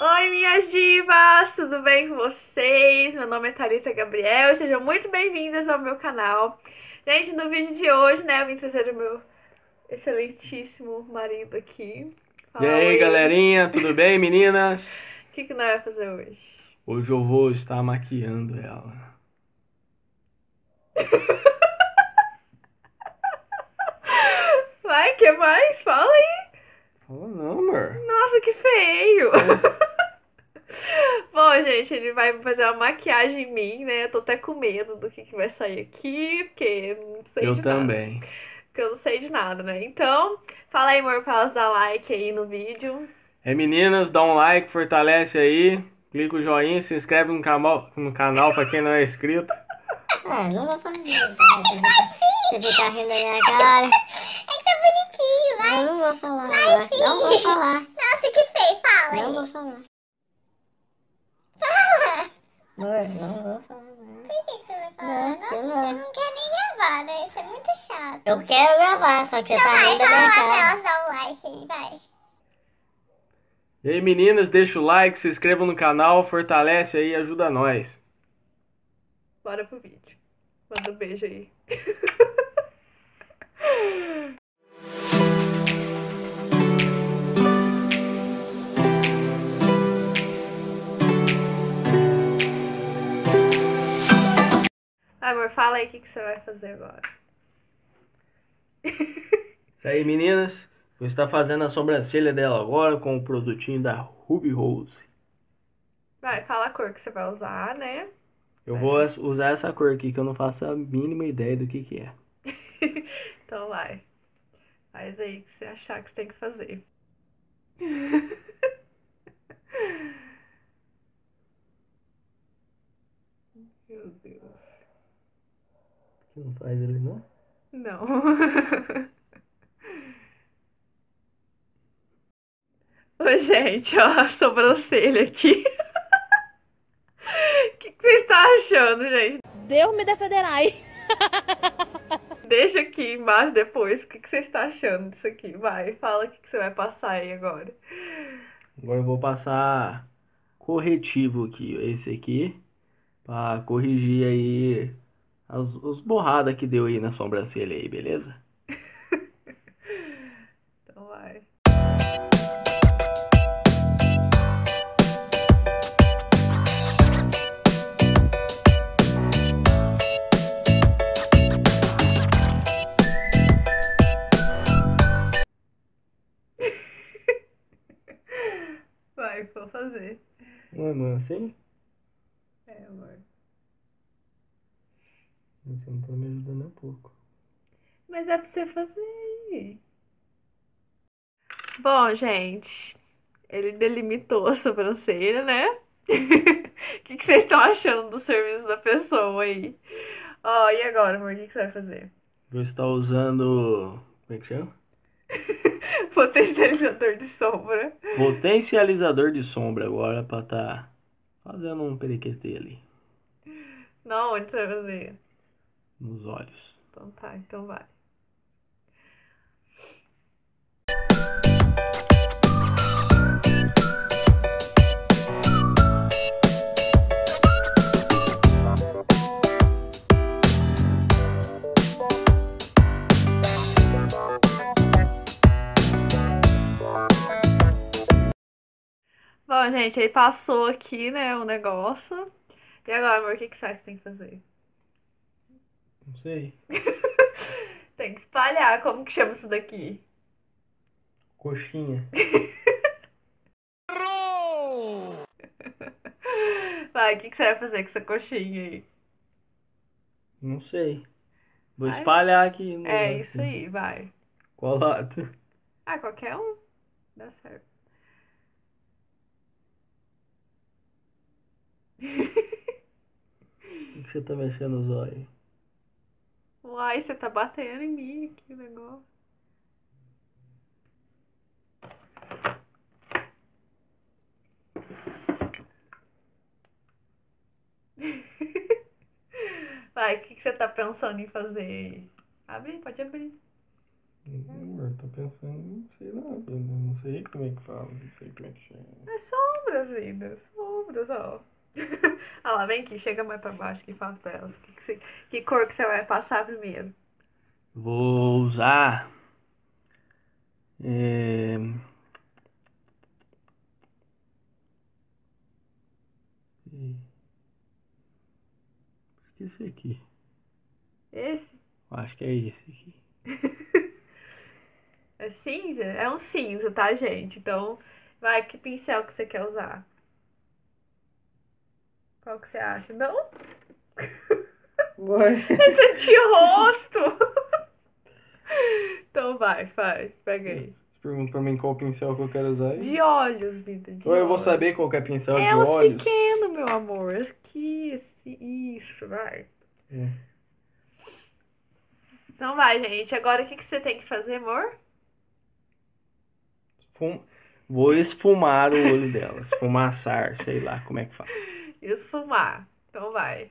Oi, minhas divas! Tudo bem com vocês? Meu nome é Thalita Gabriel e sejam muito bem-vindas ao meu canal. Gente, no vídeo de hoje, né, eu vim trazer o meu excelentíssimo marido aqui. Fala e aí, oi. galerinha, tudo bem, meninas? O que, que nós vamos fazer hoje? Hoje eu vou estar maquiando ela. Vai, que mais? Fala aí! Fala não, amor. Nossa, que feio! Gente, ele vai fazer uma maquiagem em mim, né? Eu tô até com medo do que, que vai sair aqui, porque não sei eu de também. nada. Porque eu não sei de nada, né? Então, fala aí, amor, pra elas dar like aí no vídeo. É, meninas, dá um like, fortalece aí. Clica o joinha, se inscreve no canal, no canal pra quem não é inscrito. Ah, não vou fazer. Você ficar rindo da minha cara. Vai. Não vou falar. Vai sim. Não vou falar. Nossa, que feio. Fala Não aí. vou falar. Fala. Amor, não vou falar. Por que, que você vai falar? Não, Nossa, eu você não. não quer nem gravar, né? Isso é muito chato. Eu quero gravar, só que você Então tá vai, rindo da fala minha lá pra cara. elas dar um like aí, vai. E aí, meninas, deixa o like, se inscreva no canal, fortalece aí, ajuda nós. Bora pro vídeo. Manda um beijo aí. Amor, fala aí o que, que você vai fazer agora. Isso aí, meninas. Vou estar fazendo a sobrancelha dela agora com o produtinho da Ruby Rose. Vai, fala a cor que você vai usar, né? Eu vou as- usar essa cor aqui que eu não faço a mínima ideia do que que é. Então vai. Faz aí o que você achar que você tem que fazer. Meu Deus. Você não faz ele não? Não. Ô, gente, ó, a sobrancelha aqui. O que, que você está achando, gente? Deus me defenderai. Deixa aqui embaixo depois. O que, que você está achando disso aqui? Vai, fala o que, que você vai passar aí agora. Agora eu vou passar corretivo aqui, ó, esse aqui, pra corrigir aí as, os borradas que deu aí na sobrancelha aí, beleza? Então vai. Vai, vou fazer. É assim? É, amor. Você não tá me ajudando um pouco. Mas é pra você fazer. Bom, gente, ele delimitou a sobrancelha, né? O que, que vocês estão achando do serviço da pessoa aí? Ó, e agora, amor, o que, que você vai fazer? Vou estar usando. Como é que chama? Potencializador de sombra. Potencializador de sombra agora pra tá fazendo um periquetê ali Não, onde você vai fazer? Nos olhos. Então tá, então vai. Bom, gente, aí passou aqui, né, o negócio. E agora, amor, o que que você acha que tem que fazer? Não sei. Tem que espalhar. Como que chama isso daqui? Coxinha. Vai, o que que você vai fazer com essa coxinha aí? Não sei. Vou Vai. espalhar aqui. no É lado, isso assim. aí, vai. Qual lado? Ah, qualquer um. Dá certo. Por que você tá mexendo os olhos? Uai, você tá batendo em mim aqui o negócio. Vai, o que que você tá pensando em fazer? Abre, pode abrir. Amor, tô pensando, não sei nada, eu não sei como é que fala, não sei como é que chama. É sombras, vida. Sombras, ó. Olha lá, vem aqui, chega mais pra baixo aqui e fala pra elas. Que, que, você- que cor que você vai passar primeiro? Vou usar. É... Esqueci aqui. Esse? Acho que é esse aqui. É cinza? É um cinza, tá, gente? Então, vai, que pincel que você quer usar? Qual que você acha? Não? Ué. Esse é de rosto! Então vai, faz, pega aí. Você pergunta pra mim qual pincel que eu quero usar aí? De olhos, vida, de Ou eu vou saber qual que é pincel É de os olhos? pequenos, meu amor. Aqui, esse, isso, vai. É. Então vai, gente. Agora o que, que você tem que fazer, amor? Fum- Vou esfumar o olho dela. Esfumaçar, sei lá como é que fala. Esfumar. Então vai.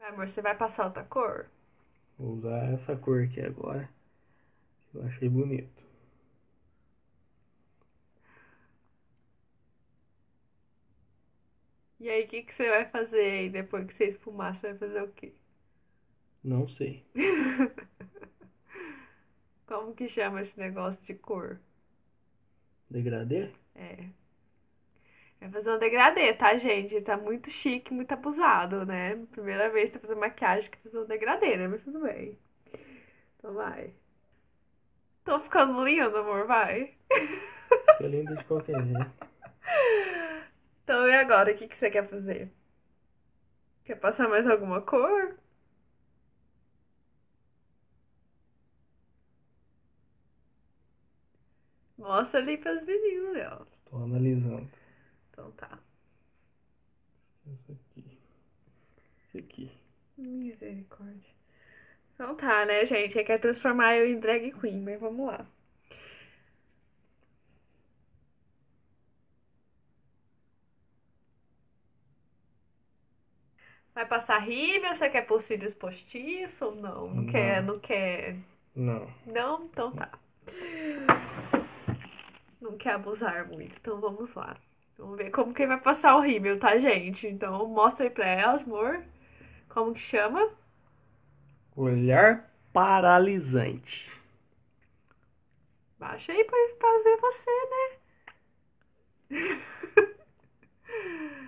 Amor, você vai passar outra cor? Vou usar essa cor aqui agora. que Eu achei bonito. E aí, o que, que você vai fazer aí depois que você esfumar? Você vai fazer o quê? Não sei. Como que chama esse negócio de cor? Degradê? É. Vai fazer um degradê, tá, gente? Tá muito chique, muito abusado, né? Primeira vez que tá fazendo maquiagem que fazer um degradê, né? Mas tudo bem. Então vai. Tô ficando lindo, amor, vai. Fica linda de qualquer jeito. Então e agora? O que, que você quer fazer? Quer passar mais alguma cor? Mostra ali pras meninas, Léo. Estou analisando. Então tá. Isso aqui. Isso aqui. Misericórdia. Então tá, né, gente? Aí quer transformar eu em drag queen, mas vamos lá. Vai passar rímel? Você quer pôr cílios postiços ou não? Não, Não. quer, não quer. Não. Não? Então tá. Não quer abusar muito, então vamos lá. Vamos ver como que vai passar o rímel, tá, gente? Então mostra aí pra elas, amor. Como que chama? Olhar paralisante. Baixa aí pra, pra ver você, né?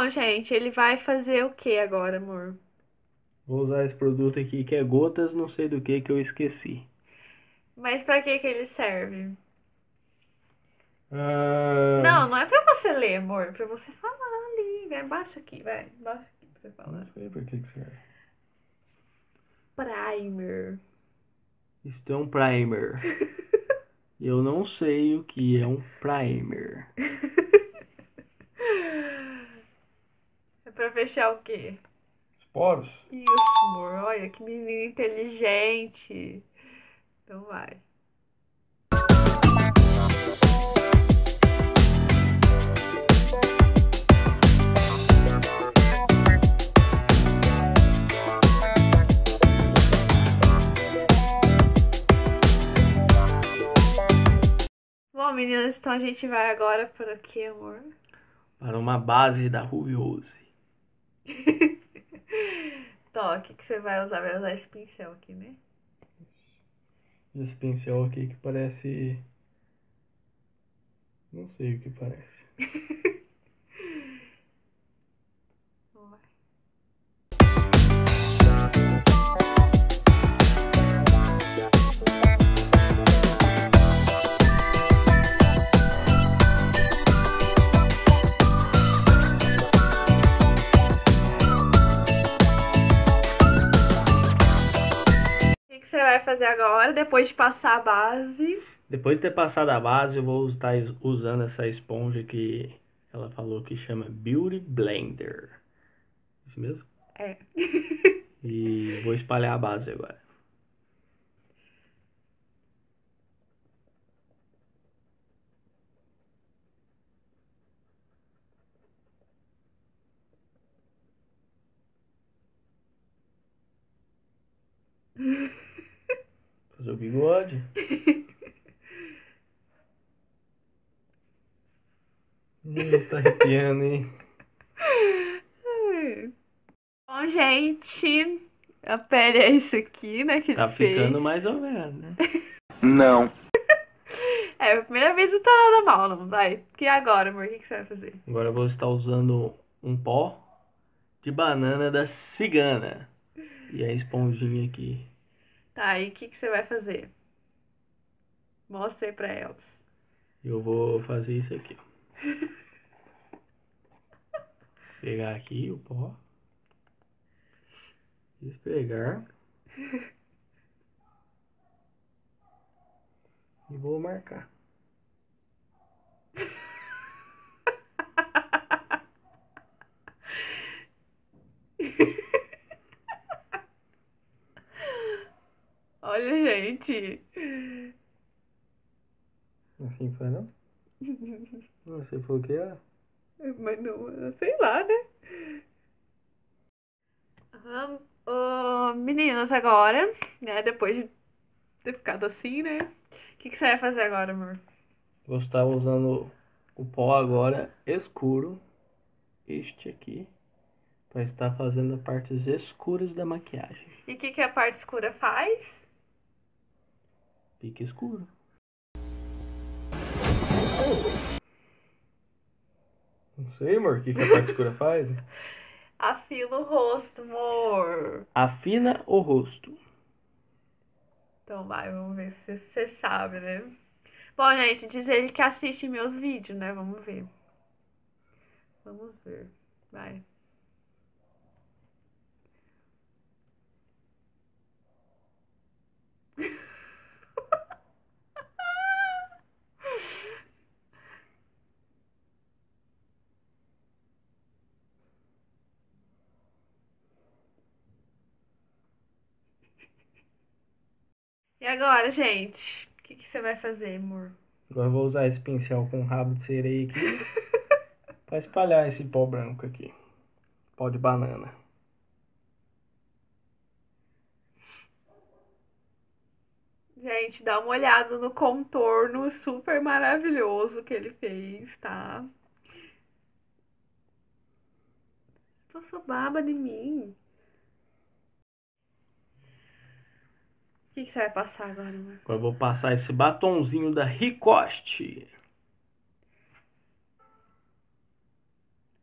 Bom, gente, ele vai fazer o que agora, amor? Vou usar esse produto aqui que é gotas, não sei do que que eu esqueci. Mas pra que que ele serve? Ah, Não, não é pra você ler, amor, é pra você falar ali. Vai, baixa aqui, vai. Baixa aqui pra você falar. Não sei por que que serve. Primer. Isto é um primer. Eu não sei o que é um primer. Pra fechar o quê? Os poros? Isso, amor. Olha que menina inteligente. Então vai. Bom, meninas, então a gente vai agora para o que, amor? Para uma base da Ruby Rose. Tó, o que que você vai usar? Vai usar esse pincel aqui, né? Esse pincel aqui que parece. Não sei o que parece. fazer agora, depois de passar a base? Depois de ter passado a base, eu vou estar usando essa esponja que ela falou que chama Beauty Blender. Isso mesmo? É. E vou espalhar a base agora. Fazer o bigode. Menino, tá arrepiando, hein? Bom, gente, a pele é isso aqui, né, que Tá ele fez. ficando mais ou menos, né? Não. É, a primeira vez não tá nada mal, não, vai. E agora, amor, o que, que você vai fazer? Agora eu vou estar usando um pó de banana da cigana. E a esponjinha aqui. Tá, e o que, que você vai fazer? Mostra aí pra elas. Eu vou fazer isso aqui, ó. Pegar aqui o pó. Esfregar. E vou marcar. Olha, gente. Assim foi, não? Você falou que era? Mas não, sei lá, né? Ô, meninas, agora, né? Depois de ter ficado assim, né? O que, que você vai fazer agora, amor? Vou estar usando o pó agora escuro. Este aqui. Para estar fazendo as partes escuras da maquiagem. E o que, que a parte escura faz? Fica escuro. Não sei, amor, o que, que a parte escura faz? Afina o rosto, amor. Afina o rosto. Então vai, vamos ver se você sabe, né? Bom, gente, diz ele que assiste meus vídeos, né? Vamos ver. Vamos ver. Vai. E agora, gente? O que, que você vai fazer, amor? Agora eu vou usar esse pincel com rabo de sereia aqui. para espalhar esse pó branco aqui. Pó de banana. Gente, dá uma olhada no contorno super maravilhoso que ele fez, tá? Passou baba de mim. Que, você vai passar agora, amor? Agora eu vou passar esse batonzinho da Ricoste.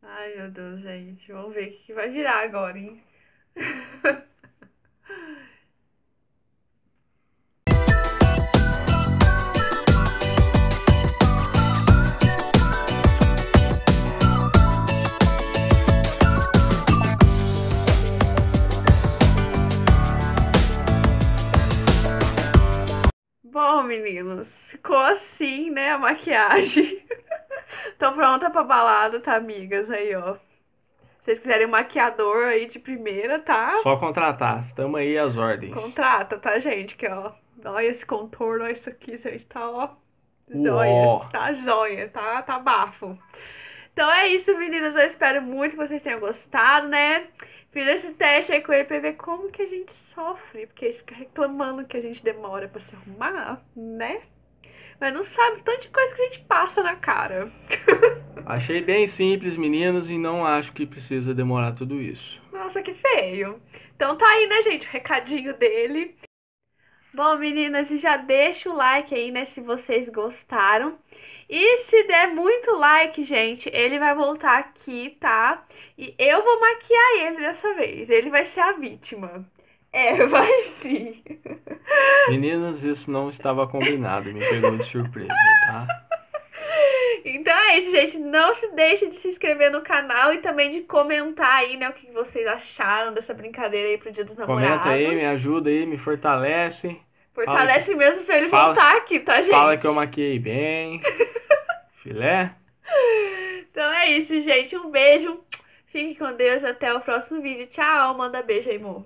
Ai, meu Deus, gente. Vamos ver o que vai virar agora, hein? meninos, ficou assim, né, a maquiagem. Tô pronta pra balada, tá, amigas? Aí, ó. Se vocês quiserem um maquiador aí de primeira, tá? Só contratar. Estamos aí às ordens. Contrata, tá, gente? Que, ó. Olha esse contorno, olha isso aqui, gente. Tá, ó. Uó. Joia. Tá joia, tá, tá bafo. Então é isso, meninas. Eu espero muito que vocês tenham gostado, né? Fiz esse teste aí com ele pra ver como que a gente sofre. Porque eles ficam reclamando que a gente demora pra se arrumar, né? Mas não sabe tanto de coisa que a gente passa na cara. Achei bem simples, meninos, e não acho que precisa demorar tudo isso. Nossa, que feio. Então tá aí, né, gente, o recadinho dele. Bom, meninas, já deixa o like aí, né, se vocês gostaram. E se der muito like, gente, ele vai voltar aqui, tá? E eu vou maquiar ele dessa vez. Ele vai ser a vítima. É, vai sim. Meninas, isso não estava combinado, me pegou de surpresa, tá? Então é isso, gente. Não se deixe de se inscrever no canal e também de comentar aí, né, o que vocês acharam dessa brincadeira aí pro Dia dos Namorados. Comenta aí, me ajuda aí, me fortalece. Fortalece mesmo pra ele Fala- voltar aqui, tá, gente? Fala que eu maquiei bem. Filé? Então é isso, gente. Um beijo. Fique com Deus. Até o próximo vídeo. Tchau. Manda beijo aí, amor.